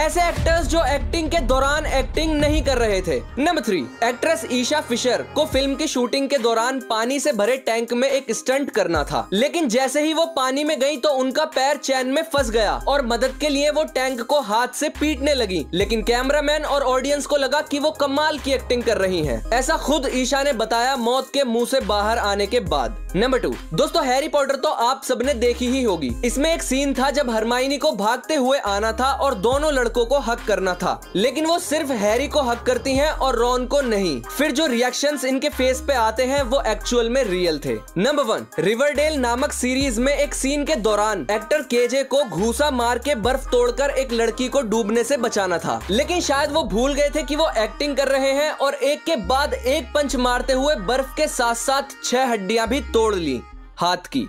ऐसे एक्टर्स जो एक्टिंग के दौरान एक्टिंग नहीं कर रहे थे। Number three actress Isla Fisher को फ़िल्म की शूटिंग के दौरान पानी से भरे टैंक में एक स्टंट करना था। लेकिन जैसे ही वो पानी में गई तो उनका पैर चैन में फंस गया और मदद के लिए वो टैंक को हाथ से पीटने लगी। लेकिन कैमरामैन और ऑडियंस को लगा कि वो कमाल की एक्टिंग कर रही हैं। ऐसा खुद ईशा ने बताया मौत के मुँह से बाहर आने के बाद। नंबर टू दोस्तों हैरी पॉटर तो आप सबने देखी ही होगी। इसमें एक सीन था जब हरमाइनी को भागते हुए आना था और दोनों लड़कों को हक करना था, लेकिन वो सिर्फ़ हैरी को हक करती हैं और रॉन को नहीं। फिर जो रिएक्शन इनके फेस पे आते हैं, वो एक्चुअल में रियल थे। नंबर वन रिवरडेल नामक सीरीज़ में एक सीन के दौरान एक्टर केजे को घूसा मार के बर्फ़ तोड़कर एक लड़की को डूबने से बचाना था। लेकिन शायद वो भूल गए थे कि वो एक्टिंग कर रहे हैं और एक के बाद एक पंच मारते हुए बर्फ़ के साथ साथ छह हड्डियाँ भी तोड़ ली। हाथ की।